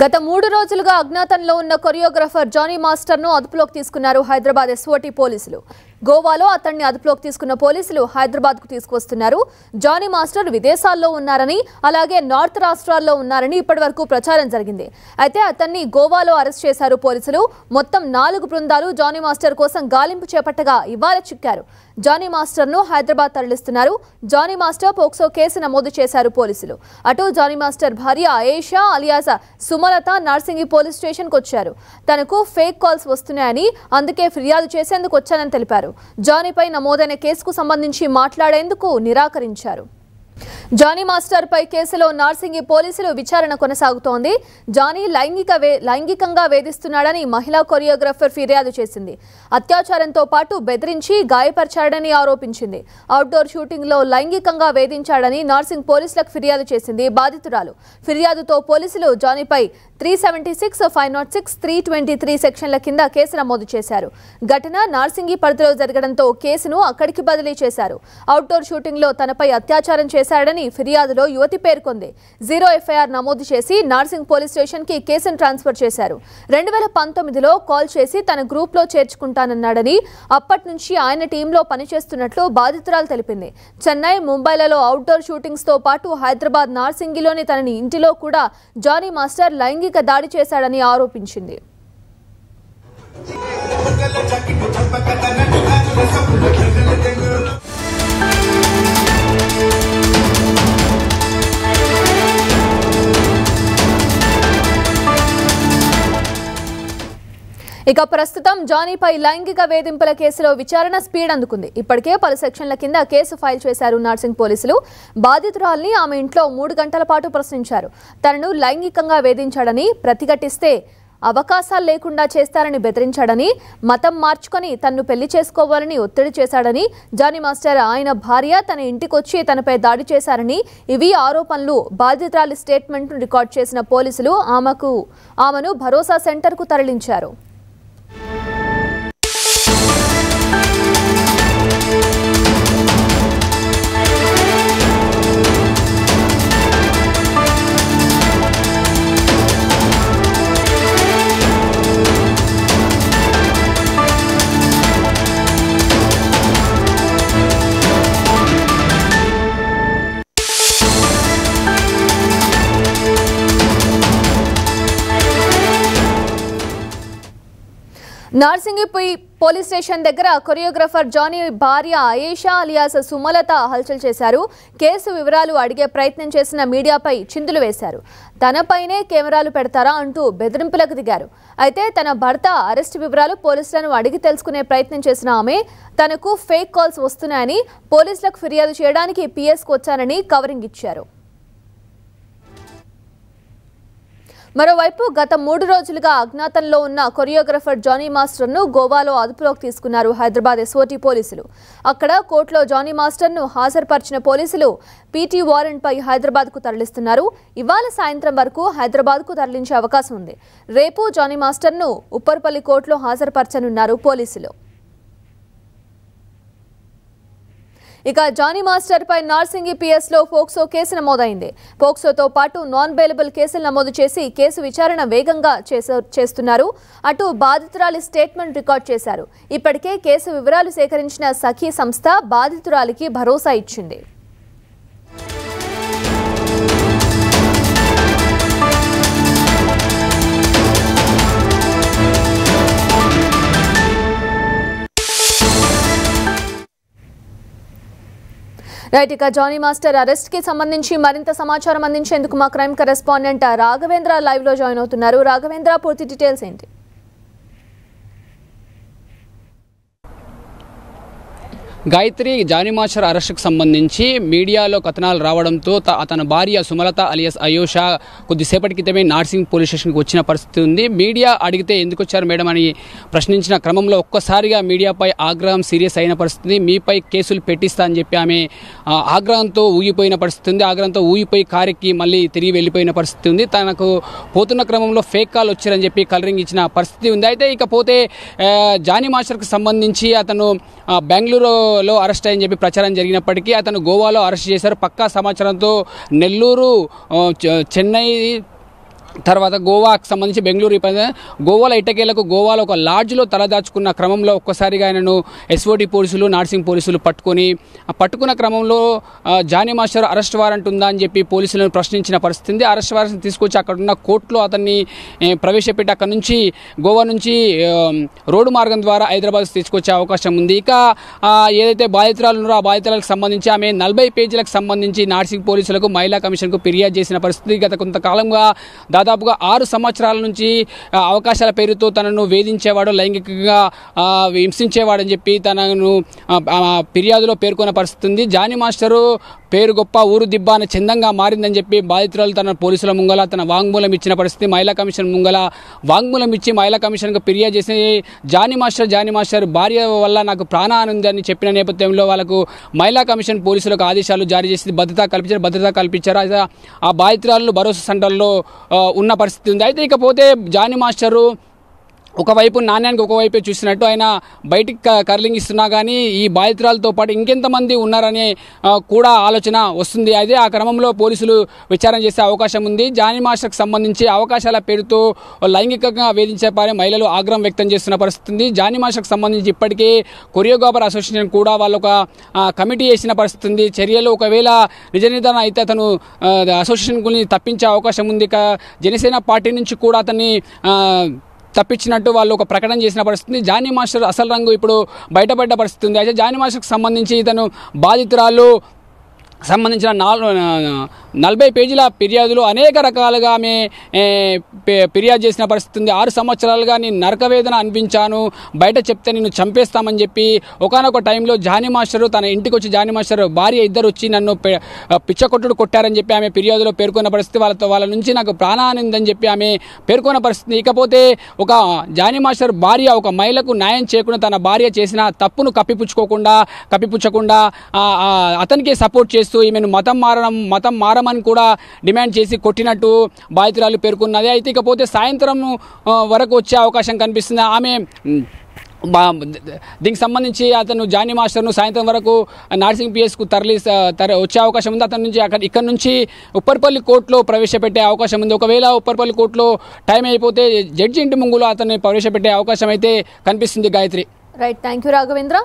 గత మూడు రోజులుగా అజ్ఞాతంలో ఉన్న కొరియోగ్రాఫర్ జానీ మాస్టర్ను అదుపులోకి తీసుకున్నారు హైదరాబాద్ ఎస్ఓటీ పోలీసులు. గోవాలో అతన్ని అదుపులోకి తీసుకున్న పోలీసులు హైదరాబాద్కు తీసుకువస్తున్నారు. జానీ మాస్టర్ విదేశాల్లో ఉన్నారని అలాగే నార్త్ రాష్ట్రాల్లో ఉన్నారని ఇప్పటివరకు ప్రచారం జరిగింది. అయితే అతన్ని గోవాలో అరెస్ట్ చేశారు పోలీసులు. మొత్తం నాలుగు బృందాలు జానీ మాస్టర్ కోసం గాలింపు చేపట్టగా ఇవాళ చిక్కారు. జానీ మాస్టర్ను హైదరాబాద్ తరలిస్తున్నారు. జానీ మాస్టర్ పోక్సో కేసు నమోదు చేశారు పోలీసులు. అటు జానీ మాస్టర్ భార్య ఏషా అలియాస సుమలత నార్సింగి పోలీస్ స్టేషన్కు వచ్చారు తనకు ఫేక్ కాల్స్ వస్తున్నాయని అందుకే ఫిర్యాదు చేసేందుకు వచ్చానని తెలిపారు. జానీపై నమోదైన కేసుకు సంబంధించి మాట్లాడేందుకు నిరాకరించారు. జానీ మాస్టర్ పై కేసులో నార్సింగి పోలీసులు విచారణ కొనసాగుతోంది. జానీ లైంగిక వే- లైంగికంగా వేధిస్తున్నాడని మహిళా కొరియోగ్రాఫర్ ఫిర్యాదు చేసింది. అత్యాచారంతో పాటు బెదిరించి గాయపరిచాడని ఆరోపించింది. అవుట్డోర్ షూటింగ్లో లైంగికంగా వేధించాడని నార్సింగ్ పోలీసులకు ఫిర్యాదు చేసింది బాధితురాలు. ఫిర్యాదుతో పోలీసులు జానీపై three seventy six five nought six three twenty three సెక్షన్ల కింద కేసు నమోదు చేశారు. ఘటన నార్సింగి పరిధిలో జరగడంతో కేసును అక్కడికి బదిలీ చేశారు. అవుట్డోర్ షూటింగ్లో తనపై అత్యాచారం చేశాడని ఫిర్యాదులో యువతి పేర్కొంది. జీరో ఎఫ్ఐఆర్ నమోదు చేసి నార్సింగ్ పోలీస్ స్టేషన్కి కేసును ట్రాన్స్ఫర్ చేశారు. రెండు వేల పంతొమ్మిదిలో కాల్ చేసి తన గ్రూప్లో చేర్చుకుంటానన్నాడని అప్పటి నుంచి ఆయన టీంలో పనిచేస్తున్నట్లు బాధితురాలు తెలిపింది. చెన్నై ముంబైలలో అవుట్డోర్ షూటింగ్స్తో పాటు హైదరాబాద్ నార్సింగిలోని తనని ఇంటిలో కూడా జానీ మాస్టర్ లైంగిక దాడి చేశాడని ఆరోపించింది. ఇక ప్రస్తుతం జానీపై లైంగిక వేధింపుల కేసులో విచారణ స్పీడ్ అందుకుంది. ఇప్పటికే పలు సెక్షన్ల కింద కేసు ఫైల్ చేశారు నార్సింగ్ పోలీసులు. బాధితురాల్ని ఆమె ఇంట్లో మూడు గంటల పాటు ప్రశ్నించారు. తనను లైంగికంగా వేధించాడని ప్రతిఘటిస్తే అవకాశాలు లేకుండా చేస్తారని బెదిరించాడని మతం మార్చుకొని తన్ను పెళ్ళి చేసుకోవాలని ఒత్తిడి చేశాడని జానీ మాస్టర్ ఆయన భార్య తన ఇంటికొచ్చి తనపై దాడి చేశారని ఇవి ఆరోపణలు బాధితురాలి స్టేట్మెంట్ను రికార్డ్ చేసిన పోలీసులు ఆమెకు ఆమెను భరోసా సెంటర్కు తరలించారు. నార్సింగిపై పోలీస్ స్టేషన్ దగ్గర కొరియోగ్రాఫర్ జానీ భార్య ఆయేషా అలియాస్ సుమలత హల్చల్ చేశారు. కేసు వివరాలు అడిగే ప్రయత్నం చేసిన మీడియాపై చిందులు వేశారు. తనపైనే కెమెరాలు పెడతారా అంటూ బెదిరింపులకు దిగారు. అయితే తన భర్త అరెస్ట్ వివరాలు పోలీసులను అడిగి తెలుసుకునే ప్రయత్నం చేసిన ఆమె తనకు ఫేక్ కాల్స్ వస్తున్నాయని పోలీసులకు ఫిర్యాదు చేయడానికి పిఎస్కు వచ్చానని కవరింగ్ ఇచ్చారు. మరోవైపు గత మూడు రోజులుగా అజ్ఞాతంలో ఉన్న కొరియోగ్రాఫర్ జానీ మాస్టర్ను గోవాలో అదుపులోకి తీసుకున్నారు హైదరాబాద్ ఎస్ఓటీ పోలీసులు. అక్కడ కోర్టులో జానీ మాస్టర్ను హాజరుపరిచిన పోలీసులు పీటీ వారెంట్పై హైదరాబాద్కు తరలిస్తున్నారు. ఇవాళ సాయంత్రం వరకు హైదరాబాద్కు తరలించే అవకాశం ఉంది. రేపు జానీ మాస్టర్ను ఉప్పర్పల్లి కోర్టులో హాజరుపరచనున్నారు పోలీసులు. ఇక జానీ మాస్టర్ పై నార్సింగి పిఎస్లో పోక్సో కేసు నమోదైంది. పోక్సోతో పాటు నాన్ బెయిలబుల్ కేసులు నమోదు చేసి కేసు విచారణ వేగంగా చేస్తున్నారు. అటు బాధితురాలి స్టేట్మెంట్ రికార్డ్ చేశారు. ఇప్పటికే కేసు వివరాలు సేకరించిన సఖీ సంస్థ బాధితురాలికి భరోసా ఇచ్చింది. రైట్ ఇక జానీ మాస్టర్ అరెస్ట్కి సంబంధించి మరింత సమాచారం అందించేందుకు మా క్రైమ్ కరెస్పాండెంట్ రాఘవేంద్ర లైవ్లో జాయిన్ అవుతున్నారు. రాఘవేంద్ర పూర్తి డీటెయిల్స్ ఏంటి? గాయత్రి జానిమాచర్ అరెస్టుకు సంబంధించి మీడియాలో కథనాలు రావడంతో త- అతని భార్య సుమలత అలియస్ అయోషా కొద్దిసేపటి క్రితమే నార్సింగ్ పోలీస్ స్టేషన్కి వచ్చిన పరిస్థితి ఉంది. మీడియా అడిగితే ఎందుకు వచ్చారు మేడం అని ప్రశ్నించిన క్రమంలో ఒక్కసారిగా మీడియాపై ఆగ్రహం సీరియస్ అయిన పరిస్థితి మీపై కేసులు పెట్టిస్తా అని చెప్పి ఆమె ఆగ్రహంతో ఊగిపోయిన పరిస్థితి ఉంది. ఆగ్రహంతో ఊగిపోయి కారెక్కి మళ్ళీ తిరిగి వెళ్ళిపోయిన పరిస్థితి ఉంది. తనకు పోతున్న క్రమంలో ఫేక్ కాల్ వచ్చారని చెప్పి కలరింగ్ ఇచ్చిన పరిస్థితి ఉంది. అయితే ఇకపోతే ఆ, జానీ మాస్టర్కి సంబంధించి అతను బెంగళూరు గోవాలో అరెస్ట్ అయ్యని చెప్పి ప్రచారం జరిగినప్పటికీ అతను గోవాలో అరెస్ట్ చేశారు. పక్కా సమాచారంతో నెల్లూరు చె- చెన్నై తర్వాత గోవాకు సంబంధించి బెంగళూరు ఈ గోవాలో ఇటకేలకు గోవాలో ఒక లాడ్జ్లో తలదాచుకున్న క్రమంలో ఒక్కసారిగా ఆయనను ఎస్ఓటి పోలీసులు నార్సింగ్ పోలీసులు పట్టుకొని పట్టుకున్న క్రమంలో జానీ మాస్టర్ అరెస్ట్ వారెంట్ ఉందా అని చెప్పి పోలీసులను ప్రశ్నించిన పరిస్థితి ఉంది. అరెస్ట్ వారెంట్ తీసుకొచ్చి అక్కడున్న కోర్టులో అతన్ని ప్రవేశపెట్టి అక్కడి నుంచి గోవా నుంచి రోడ్డు మార్గం ద్వారా హైదరాబాద్ తీసుకొచ్చే అవకాశం ఉంది. ఇక ఏదైతే బాధితురాలు ఉన్నారో ఆ బాధితురాలకు సంబంధించి ఆమె నలభై పేజీలకు సంబంధించి నార్సింగ్ పోలీసులకు మహిళా కమిషన్కు ఫిర్యాదు చేసిన పరిస్థితి గత కొంతకాలంగా దాదాపుగా ఆరు సంవత్సరాల నుంచి అవకాశాల పేరుతో తనను వేధించేవాడు లైంగికంగా హింసించేవాడని చెప్పి తనను ఫిర్యాదులో పేర్కొన్న పరిస్థితి ఉంది. జానీ మాస్టరు పేరు గొప్ప ఊరు దిబ్బ అని చందంగా మారిందని చెప్పి బాధితురాలు తన పోలీసుల ముంగల తన వాంగ్మూలం ఇచ్చిన పరిస్థితి మహిళా కమిషన్ ముంగల. వాంగ్మూలం ఇచ్చి మహిళా కమిషన్కు ఫిర్యాదు చేసి జానీ మాస్టర్ జానీ మాస్టర్ భార్య వల్ల నాకు ప్రాణ ఉందని చెప్పిన నేపథ్యంలో వాళ్ళకు మహిళా కమిషన్ పోలీసులకు ఆదేశాలు జారీ చేసి భద్రత కల్పించారు భద్రత కల్పించారు. ఆ బాధితురాలను భరోసా సెంటర్లో ఉన్న పరిస్థితి ఉంది. అయితే ఇకపోతే జానీ మాస్టరు ఒకవైపు నాణ్యానికి ఒకవైపే చూసినట్టు ఆయన బయటికి కర్లింగ్ ఇస్తున్నా కానీ ఈ బాధితురాలతో పాటు ఇంకెంతమంది ఉన్నారనే కూడా ఆలోచన వస్తుంది. అయితే ఆ క్రమంలో పోలీసులు విచారణ చేసే అవకాశం ఉంది. జానీ మాస్టర్కి సంబంధించి అవకాశాల పేరుతో లైంగికంగా వేధించే పారే మహిళలు ఆగ్రహం వ్యక్తం చేస్తున్న పరిస్థితి ఉంది. జానీ మాస్టర్కి సంబంధించి ఇప్పటికే కొరియోగ్రాఫర్ అసోసియేషన్ కూడా వాళ్ళు ఒక కమిటీ వేసిన పరిస్థితి ఉంది. చర్యలు ఒకవేళ నిజ నిర్ధారణ అయితే అతను అసోసియేషన్ గురించి తప్పించే అవకాశం ఉంది. ఇక జనసేన పార్టీ నుంచి కూడా అతన్ని తప్పించినట్టు వాళ్ళు ఒక ప్రకటన చేసిన పరిస్థితి. జానీ మాస్టర్ అసలు రంగు ఇప్పుడు బయటపడ్డ పరిస్థితి ఉంది. అయితే జానీ మాస్టర్కి సంబంధించి ఇతను బాధితురాలు సంబంధించిన నాలుగు నలభై పేజీల ఫిర్యాదులు అనేక రకాలుగా ఆమె ఫిర్యాదు చేసిన పరిస్థితి ఉంది. ఆరు సంవత్సరాలుగా నేను నరకవేదన అనిపించాను. బయట చెప్తే నిన్ను చంపేస్తామని చెప్పి ఒకనొక టైంలో జానీ మాస్టరు తన ఇంటికి వచ్చి జానీ మాస్టర్ భార్య ఇద్దరు వచ్చి నన్ను పిచ్చకొట్టుడు కొట్టారని చెప్పి ఆమె ఫిర్యాదులో పేర్కొన్న పరిస్థితి వాళ్ళతో వాళ్ళ నుంచి నాకు ప్రాణహాని చెప్పి ఆమె పేర్కొన్న పరిస్థితి. ఇకపోతే ఒక జానీ మాస్టర్ భార్య ఒక మహిళకు న్యాయం చేయకుండా తన భార్య చేసిన తప్పును కప్పిపుచ్చుకోకుండా కప్పిపుచ్చకుండా అతనికే అతనికి సపోర్ట్ చేస్తూ ఈమెను మతం మారడం మతం మారమని కూడా డిమాండ్ చేసి కొట్టినట్టు బాధితురాలు పేర్కొన్నది. అయితే ఇకపోతే సాయంత్రం వరకు వచ్చే అవకాశం కనిపిస్తుంది. ఆమె బా దీనికి సంబంధించి అతను జానీ మాస్టర్ను సాయంత్రం వరకు నార్సింగ్ పిఎస్కు తరలి తర వచ్చే అవకాశం ఉంది. అతని నుంచి అక్కడ ఇక్కడ నుంచి ఉప్పర్పల్లి కోర్టులో ప్రవేశపెట్టే అవకాశం ఉంది. ఒకవేళ ఉప్పర్పల్లి కోర్టులో టైం అయిపోతే జడ్జి ఇంటి ముంగులో అతన్ని ప్రవేశపెట్టే అవకాశం అయితే కనిపిస్తుంది Gayatri. Right thank you Raghavendra